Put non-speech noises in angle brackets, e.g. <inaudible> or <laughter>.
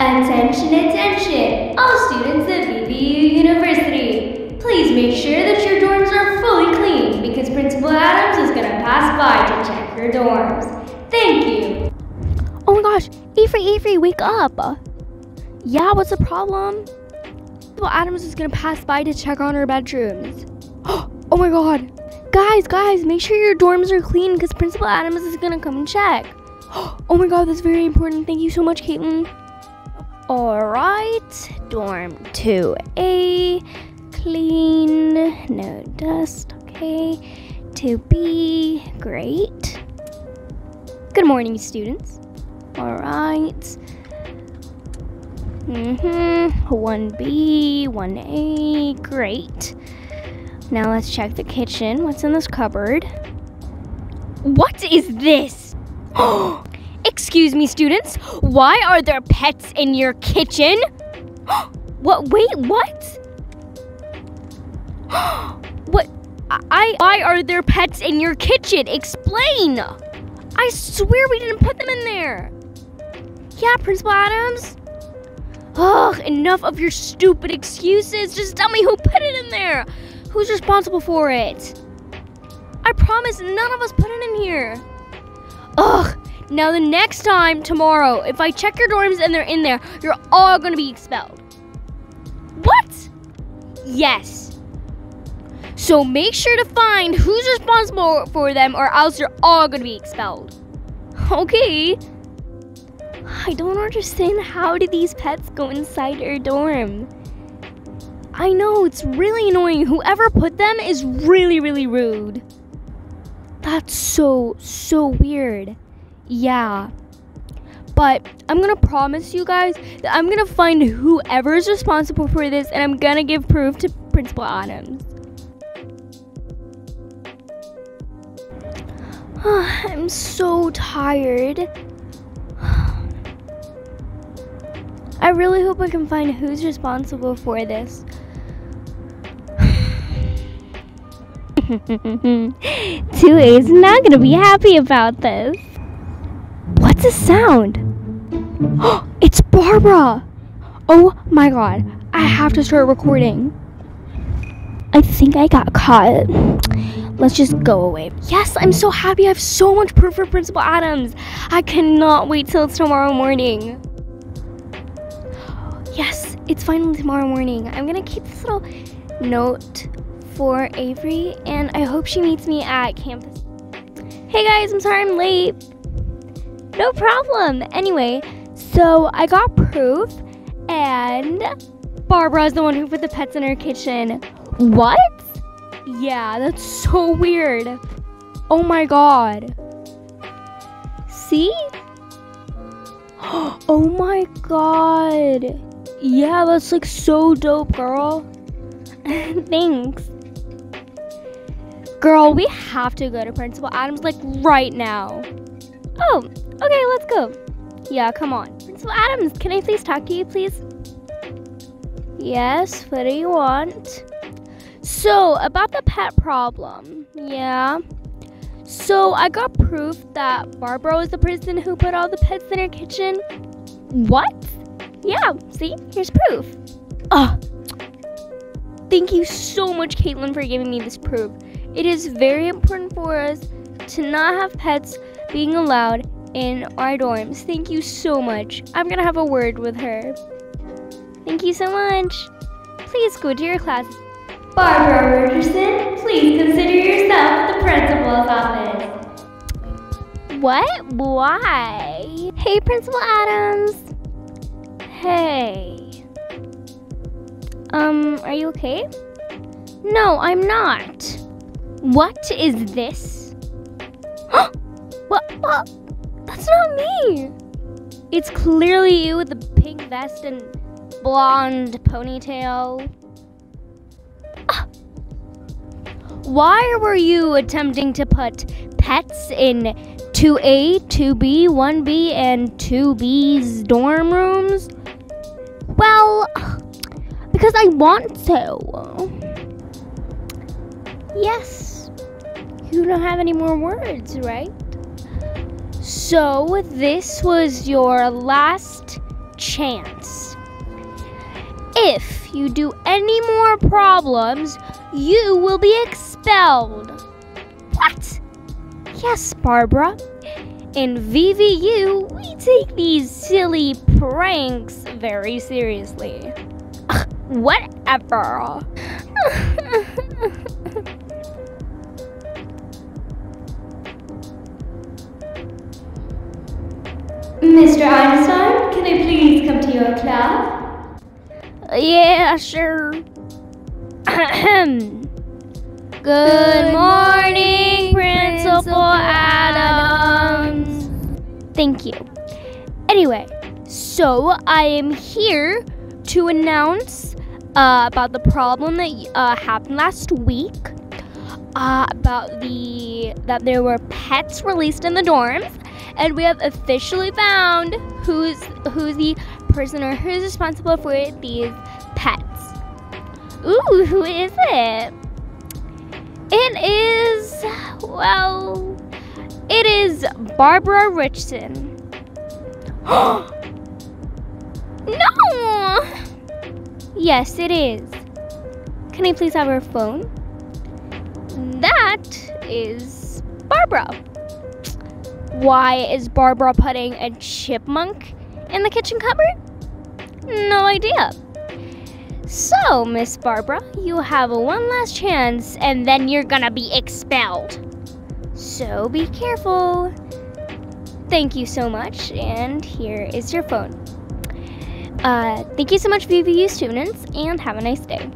Attention, attention, all students of VVU University. Please make sure that your dorms are fully clean because Principal Adams is gonna pass by to check your dorms. Thank you. Oh my gosh, Avery, Avery, wake up. Yeah, what's the problem? Well, Adams is gonna pass by to check on our bedrooms. <gasps> Oh my god. Guys, guys, make sure your dorms are clean because Principal Adams is gonna come and check. <gasps> Oh my god, that's very important. Thank you so much, Caitlin. Alright, dorm 2A, clean, no dust, okay. 2B, great. Good morning, students. Alright. Mm-hmm. 1B, 1A, great. Now let's check the kitchen. What's in this cupboard? What is this? <gasps> Excuse me, students. Why are there pets in your kitchen? <gasps> what? Wait, what? <gasps> what? I. Why are there pets in your kitchen? Explain. I swear we didn't put them in there. Yeah, Principal Adams. Ugh, enough of your stupid excuses. Just tell me who put it in there. Who's responsible for it? I promise none of us put it in here. Ugh. Now the next time tomorrow, if I check your dorms and they're in there, you're all gonna be expelled. What? Yes. So make sure to find who's responsible for them or else you're all gonna be expelled. Okay. I don't understand how did these pets go inside our dorm? I know, it's really annoying. Whoever put them is really, really rude. That's so, so weird. Yeah. But I'm gonna promise you guys that I'm gonna find whoever's responsible for this and I'm gonna give proof to Principal Adams. <sighs> I'm so tired. <sighs> I really hope I can find who's responsible for this. <laughs> 2A is not gonna be happy about this. What's the sound? <gasps> it's Barbara! Oh my god, I have to start recording. I think I got caught. Let's just go away. Yes, I'm so happy. I have so much proof for Principal Adams. I cannot wait till it's tomorrow morning. Yes, it's finally tomorrow morning. I'm gonna keep this little note for Avery, and I hope she meets me at campus. Hey guys, I'm sorry I'm late. No problem. Anyway, so I got proof, and Barbara is the one who put the pets in her kitchen. What? Yeah, that's so weird. Oh my god. See? <gasps> Oh my god. Yeah, that's like so dope, girl. <laughs> Thanks. Girl, we have to go to Principal Adams like right now. Oh, okay, let's go. Yeah, come on. Principal Adams, can I please talk to you, please? Yes, what do you want? So, about the pet problem. Yeah. So, I got proof that Barbara was the person who put all the pets in her kitchen. What? Yeah, see? Here's proof. Oh, thank you so much, Caitlin, for giving me this proof. It is very important for us to not have pets being allowed in our dorms. Thank you so much. I'm gonna have a word with her. Thank you so much. Please go to your class. Barbara Richardson, please consider yourself the principal's office. What? Why? Hey, Principal Adams. Hey. Um, are you okay? No, I'm not. What is this? <gasps> what? What? That's not me. It's clearly you with the pink vest and blonde ponytail. Ah. Why were you attempting to put pets in 2A, 2B, 1B, and 2B's dorm rooms? Well, because I want to. Yes. You don't have any more words, right? So, this was your last chance. If you do any more problems, you will be expelled. What? Yes, Barbara. In VVU, we take these silly pranks very seriously. Ugh, whatever. <laughs> Mr. Einstein, can I please come to your class? yeah, sure. <clears throat> Good morning, Principal Adams. Thank you. Anyway, so I am here to announce uh, about the problem that uh, happened last week. Uh, about the that there were pets released in the dorms, and we have officially found who's who's the person or who's responsible for these pets. Ooh, who is it? It is well, it is Barbara Richson. <gasps> no. Yes, it is. Can I please have her phone? That is Barbara. Why is Barbara putting a chipmunk in the kitchen cupboard? No idea. So, Miss Barbara, you have one last chance and then you're gonna be expelled. So be careful. Thank you so much, and here is your phone. Uh, thank you so much, VVU students, and have a nice day.